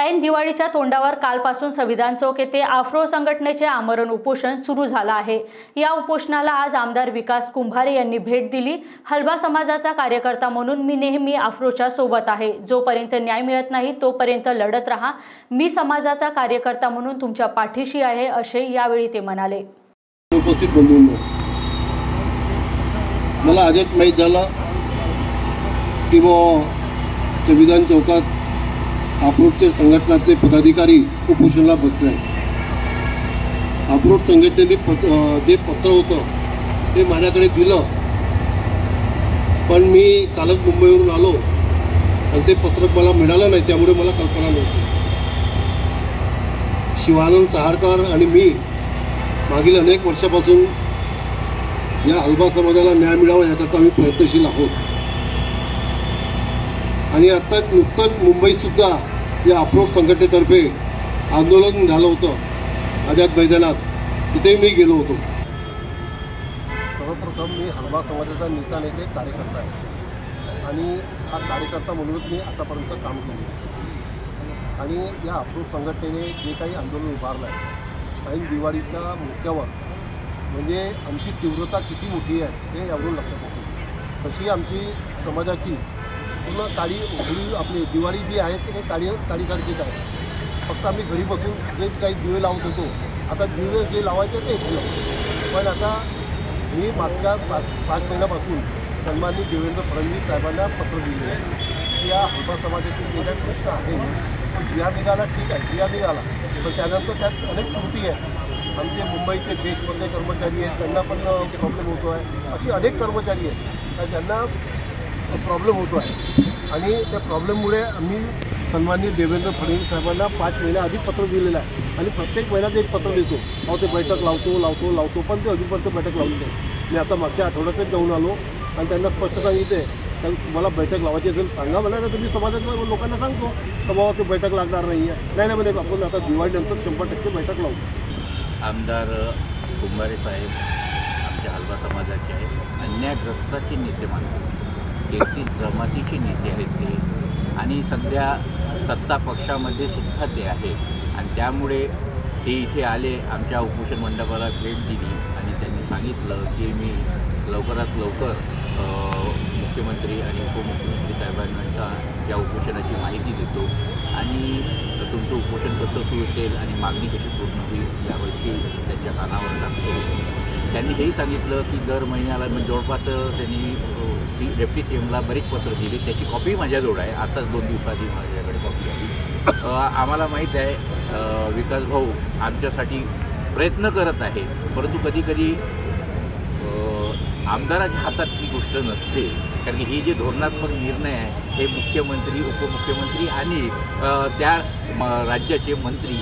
ऐन दिवाळीच्या तोंडावर कालपासून संविधान चौक येथे आफ्रो संघटनेचे आमरण उपोषण सुरू झालं आहे. या उपोषणाला आज आमदार विकास कुंभारे यांनी भेट दिली. हलबा समाजाचा कार्यकर्ता म्हणून मी नेहमी आफ्रोच्या सोबत आहे. जोपर्यंत न्याय मिळत नाही तोपर्यंत लढत राहा. मी समाजाचा कार्यकर्ता म्हणून तुमच्या पाठीशी आहे असे यावेळी ते म्हणाले. उपस्थित मला आजच माहीत झालं की संविधान चौकात अप्रोडचे संघटनातले पदाधिकारी उपोषणाला बसले आहेत. अप्रोड संघटनेने पत जे पत्र होतं ते माझ्याकडे दिलं. पण मी कालच मुंबईवरून आलो आणि ते पत्र मला मिळालं नाही त्यामुळे मला कल्पना नव्हती. शिवानंद सहारकर आणि मी मागील अनेक वर्षापासून या हलबा समाजाला न्याय मिळावा याकरता आम्ही प्रयत्नशील आहोत. आणि आता नुकतंच मुंबईसुद्धा या अप्रोक संघटनेतर्फे आंदोलन झालं होतं आझाद मैदानात तिथेही मी गेलो होतो. सर्वप्रथम मी हलबा समाजाचा नेता नेते कार्यकर्ता आहे. आणि हा कार्यकर्ता म्हणूनच मी आतापर्यंत काम केलं आणि या अप्रोक संघटनेने जे काही आंदोलन उभारलं आहे ऐन दिवाळीच्या मुख्यावर म्हणजे आमची तीव्रता किती मोठी आहे हे यावरून लक्षात येते. तशी आमची समाजाची पूर्ण काळी होळी आपली दिवाळी जी आहे ते काही काळी काळीसारखीच आहे. फक्त आम्ही घरी बसून जे काही दिवे लावत होतो आता दिवे जे लावायचे ते इथे पण आता मी मागच्या पाच पाच महिन्यापासून सन्माननीय देवेंद्र फडणवीस साहेबांना पत्र दिले आहे. की या हलबा समाजाची जे काही प्रश्न आहे. जिहा निघाला ठीक आहे जिहा निघाला. पण त्यानंतर त्यात अनेक त्रुटी आहेत. आमचे मुंबईचे देशमधले कर्मचारी आहेत त्यांना पण प्रॉब्लेम होतो आहे अशी अनेक कर्मचारी आहेत. त्यांना ज्यांना प्रॉब्लेम होतो आहे. आणि त्या प्रॉब्लेममुळे आम्ही सन्माननीय देवेंद्र फडणवीस साहेबांना पाच महिन्या आधी पत्र दिलेलं आहे. आणि प्रत्येक महिन्यात एक पत्र देतो. अहो ते बैठक लावतो लावतो लावतो पण ते अजूनपर्यंत बैठक लावली नाही. मी आता मागच्या आठवड्यातच जाऊन आलो आणि त्यांना स्पष्ट सांगितले कारण तुम्हाला बैठक लावायची असेल सांगा मला तर मी समाजातल्या लोकांना सांगतो तर बाबा ते बैठक लागणार नाही आहे नाही नाही म्हणे आपण आता दिवाळीनंतर शंभर टक्के बैठक लावू. आमदार कुंभारे साहेब आमच्या हलवा समाजाचे आहेत. अन्यायग्रस्ताचे नेते मानतो एकतीस जमातीचे नेते आहेत ते. आणि सध्या सत्ता पक्षामध्ये सुद्धा ते आहेत आणि त्यामुळे ते इथे आले आमच्या उपोषण मंडपाला भेट दिली आणि त्यांनी सांगितलं की मी लवकरात लवकर मुख्यमंत्री आणि उपमुख्यमंत्री साहेबांना या उपोषणाची माहिती देतो. आणि तुमचं उपोषण कसं सुरू असेल आणि मागणी कशी पूर्ण होईल यावरची त्यांच्या कानावर लागतो त्यांनी हेही सांगितलं की दर महिन्याला म्हणजे जवळपास त्यांनी ती डेप्टी सी एमला बरीच पत्र दिली. त्याची कॉपी माझ्याजवळ आहे. आताच दोन दिवसाआधी माझ्याकडे कॉपी आली. आम्हाला माहीत आहे विकास भाऊ आमच्यासाठी प्रयत्न करत आहे. परंतु कधी कधी आमदाराच्या हातात ही गोष्ट नसते. कारण की हे जे धोरणात्मक निर्णय आहे हे मुख्यमंत्री उपमुख्यमंत्री आणि त्या म, राज्याचे मंत्री